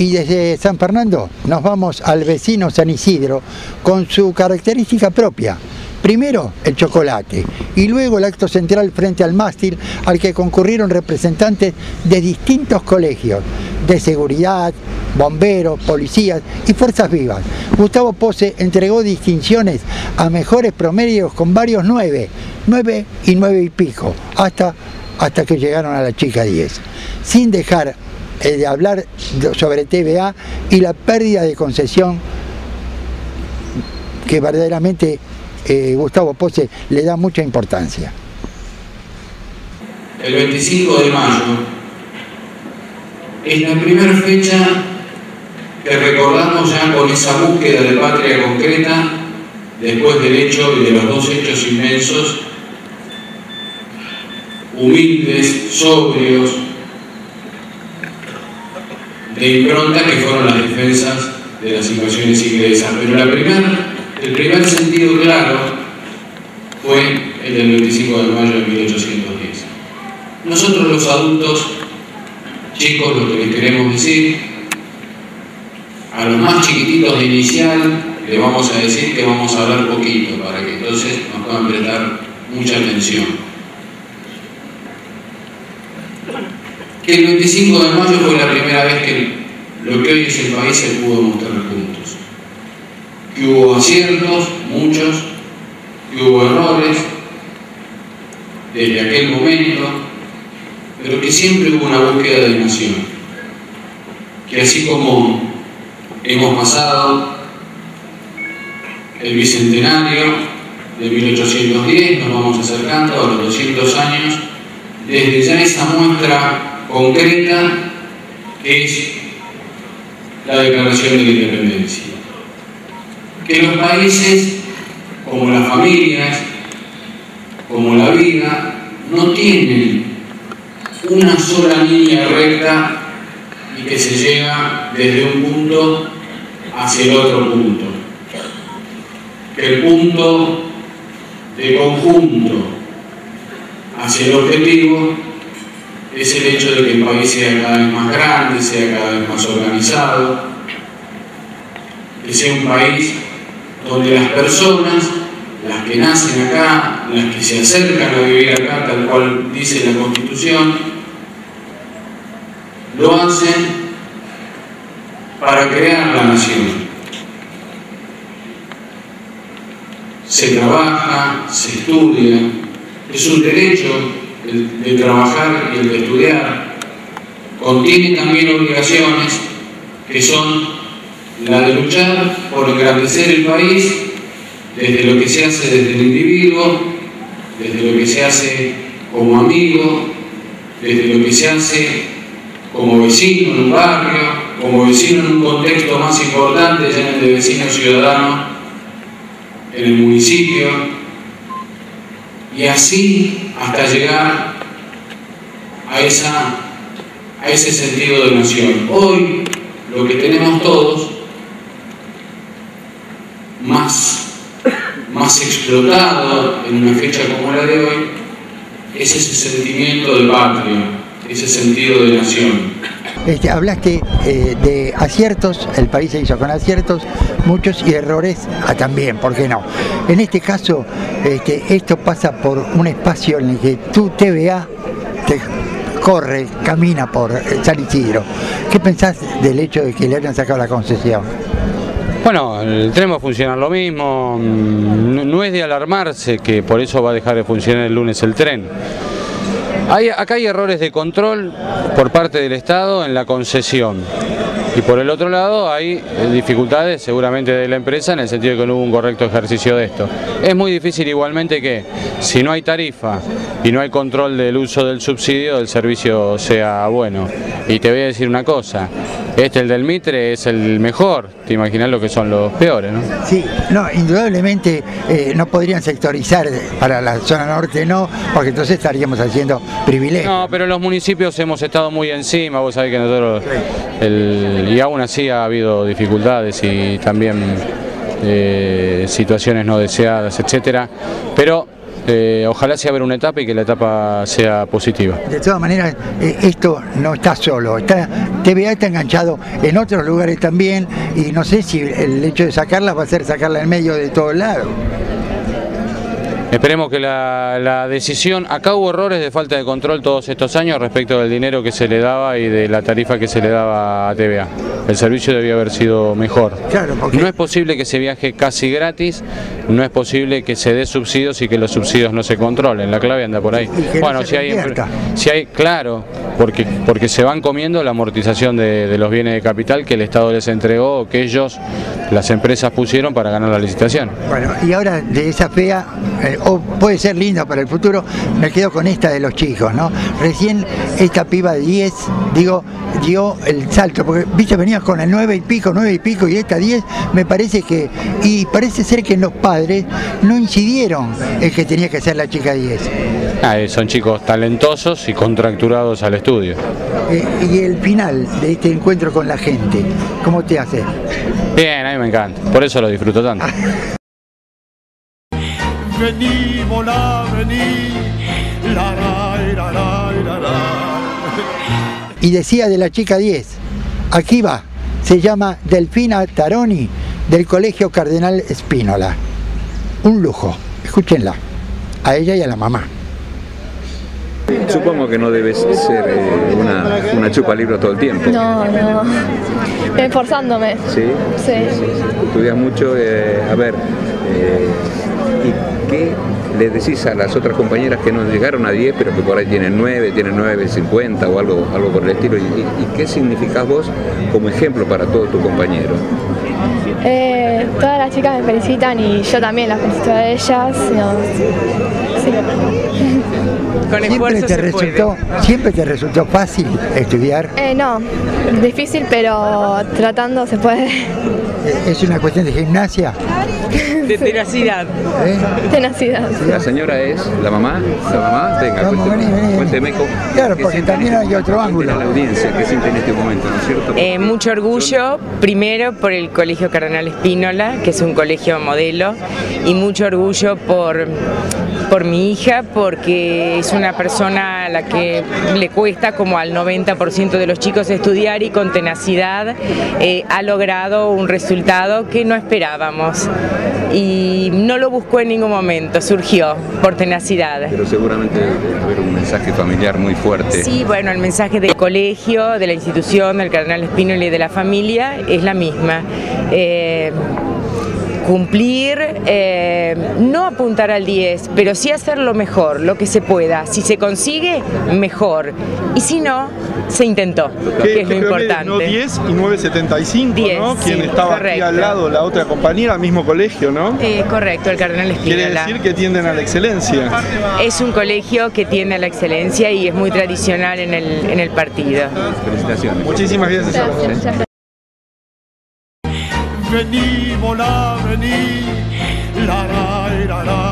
Y desde San Fernando nos vamos al vecino San Isidro con su característica propia. Primero el chocolate y luego el acto central frente al mástil al que concurrieron representantes de distintos colegios, de seguridad, bomberos, policías y fuerzas vivas. Gustavo Pose entregó distinciones a mejores promedios con varios nueve, nueve y nueve y pico, hasta, hasta que llegaron a la chica 10, sin dejar eh, de hablar sobre TVA y la pérdida de concesión que verdaderamente eh, Gustavo Pose le da mucha importancia. El 25 de mayo es la primera fecha que recordamos ya con esa búsqueda de patria concreta después del hecho y de los dos hechos inmensos, humildes, sobrios, de impronta que fueron las defensas de las invasiones inglesas. Pero la el primer sentido claro fue el del 25 de mayo de 1810. Nosotros los adultos, chicos, lo que les queremos decir, a los más chiquititos de inicial, le vamos a decir que vamos a hablar poquito para que entonces nos puedan prestar mucha atención. El 25 de mayo fue la primera vez que lo que hoy es el país se pudo mostrar juntos. Que hubo aciertos, muchos, que hubo errores desde aquel momento, pero que siempre hubo una búsqueda de nación. Que así como hemos pasado el bicentenario de 1810, nos vamos acercando a los 200 años, desde ya esa muestra concreta es la Declaración de Independencia. Que los países, como las familias, como la vida, no tienen una sola línea recta y que se llega desde un punto hacia el otro punto. Que el punto de conjunto hacia el objetivo es el hecho de que el país sea cada vez más grande, sea cada vez más organizado, que sea un país donde las personas, las que nacen acá, las que se acercan a vivir acá, tal cual dice la Constitución, lo hacen para crear la nación. Se trabaja, se estudia, es un derecho el de trabajar y el de estudiar, contiene también obligaciones que son la de luchar por engrandecer el país desde lo que se hace desde el individuo, desde lo que se hace como amigo, desde lo que se hace como vecino en un barrio, como vecino en un contexto más importante, ya en el de vecino ciudadano, en el municipio, y así hasta llegar a, esa, a ese sentido de nación. Hoy lo que tenemos todos, más, más explotado en una fecha como la de hoy, es ese sentimiento de patria, ese sentido de nación. Este, hablaste eh, de aciertos, el país se hizo con aciertos, muchos y errores ah, también, ¿por qué no? En este caso, este, esto pasa por un espacio en el que tu TVA te corre, camina por San Isidro. ¿Qué pensás del hecho de que le hayan sacado la concesión? Bueno, el tren va a funcionar lo mismo, no es de alarmarse que por eso va a dejar de funcionar el lunes el tren acá hay errores de control por parte del Estado en la concesión. Y por el otro lado hay eh, dificultades seguramente de la empresa en el sentido de que no hubo un correcto ejercicio de esto. Es muy difícil igualmente que si no hay tarifa y no hay control del uso del subsidio, el servicio sea bueno. Y te voy a decir una cosa, este, el del Mitre, es el mejor, te imaginas lo que son los peores, ¿no? Sí, no, indudablemente eh, no podrían sectorizar para la zona norte, no, porque entonces estaríamos haciendo privilegios. No, pero en los municipios hemos estado muy encima, vos sabés que nosotros, y aún así ha habido dificultades y también eh, situaciones no deseadas, etcétera, pero eh, ojalá sea ver una etapa y que la etapa sea positiva. De todas maneras, eh, esto no está solo, está, TVA está enganchado en otros lugares también y no sé si el hecho de sacarla va a ser sacarla en medio de todos lados. Esperemos que la, la, decisión, acá hubo errores de falta de control todos estos años respecto del dinero que se le daba y de la tarifa que se le daba a TVA. El servicio debía haber sido mejor. Claro, porque... No es posible que se viaje casi gratis, no es posible que se dé subsidios y que los subsidios no se controlen. La clave anda por ahí. bueno, no si, hay, si hay, claro, porque, porque se van comiendo la amortización de, de, los bienes de capital que el Estado les entregó o que ellos, las empresas, pusieron para ganar la licitación. Bueno, y ahora de esa fea, eh, o puede ser linda para el futuro, me quedo con esta de los chicos, ¿no? Recién esta piba de 10, digo, dio el salto, porque viste, venías con el 9 y pico, 9 y pico y esta 10, me parece que, y parece ser que los padres no incidieron en que tenía que ser la chica 10. Ah, son chicos talentosos y contracturados al estudio. Eh, y el final de este encuentro con la gente, ¿cómo te hace? Bien, a mí me encanta, por eso lo disfruto tanto. vení, volá, vení, la, la, la, la, la. Y decía de la chica 10, aquí va, se llama Delfina Taroni del Colegio Cardenal Espínola. Un lujo, escúchenla, a ella y a la mamá. Supongo que no debes ser eh, una, una, chupa libro todo el tiempo. No, no. Esforzándome. ¿Sí? Sí. Estudias mucho. Eh, a ver, eh, ¿y qué le decís a las otras compañeras que no llegaron a 10, pero que por ahí tienen 9, tienen 9, 50 o algo, algo por el estilo? ¿Y, y qué significás vos como ejemplo para todos tus compañeros? Eh, todas las chicas me felicitan y yo también las felicito a ellas. No, sí. Con ¿Siempre te, resultó, ¿Siempre te resultó fácil estudiar? Eh, no, difícil, pero tratando se puede. ¿Es una cuestión de gimnasia? De tenacidad. ¿Eh? Tenacidad. La señora es la mamá, la mamá, venga, Vamos, cuénteme, vení, vení. cuénteme cómo- Claro, porque también hay otro ángulo. a la audiencia, ¿qué siente en este momento, no es cierto? Eh, mucho orgullo, primero por el Colegio Cardenal Espínola, que es un colegio modelo, y mucho orgullo por, por mi hija, porque es una persona a la que le cuesta como al 90% de los chicos estudiar y con tenacidad eh, ha logrado un resultado que no esperábamos. Y no lo buscó en ningún momento, surgió por tenacidad. Pero seguramente debe haber un mensaje familiar muy fuerte. Sí, bueno, el mensaje del colegio, de la institución, del Cardenal Espínola y de la familia es la misma. Eh, cumplir, eh, no apuntar al 10, pero sí hacerlo mejor, lo que se pueda. Si se consigue, mejor. Y si no, se intentó, que es lo importante. No 10 y 975, 10, ¿no? Quien sí, estaba aquí al lado, la otra compañía, el mismo colegio, ¿no? Eh, correcto, el Cardenal Quiere Espínola. decir que tienden a la excelencia. Es un colegio que tiende a la excelencia y es muy tradicional en el, en el partido. Felicitaciones. Muchísimas gracias. Gracias. Vení, volá, vení, la, la, la, la, la, la.